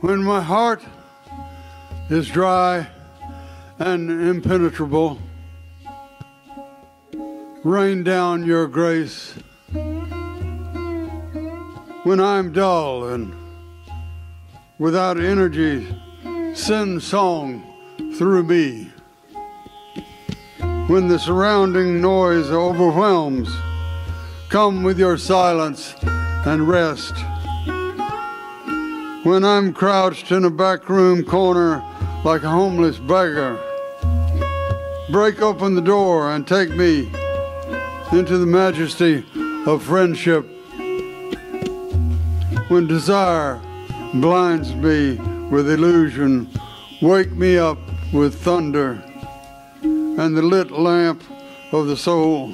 When my heart is dry and impenetrable, rain down your grace. When I'm dull and without energy, send song through me. When the surrounding noise overwhelms, come with your silence and rest. When I'm crouched in a back room corner like a homeless beggar, break open the door and take me into the majesty of friendship. When desire blinds me with illusion, wake me up with thunder and the lit lamp of the soul.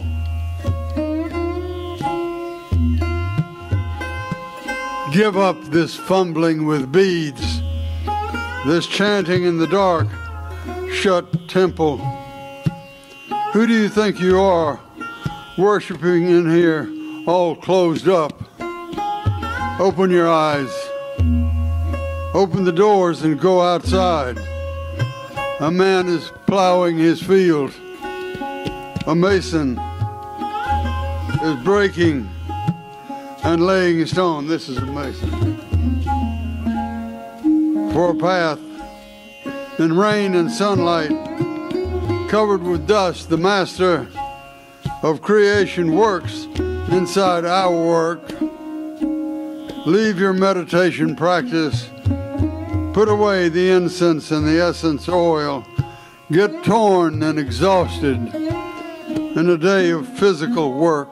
Give up this fumbling with beads, this chanting in the dark, shut temple. Who do you think you are, worshiping in here, all closed up? Open your eyes, open the doors, and go outside. A man is plowing his field. A mason is breaking and laying stone. This is a mason. For a path in rain and sunlight, covered with dust, the master of creation works inside our work. Leave your meditation practice. Put away the incense and the essence oil. Get torn and exhausted in a day of physical work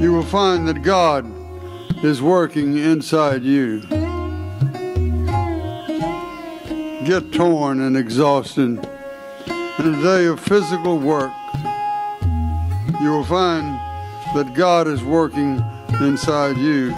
you will find that God is working inside you. Get torn and exhausted. In a day of physical work, you will find that God is working inside you.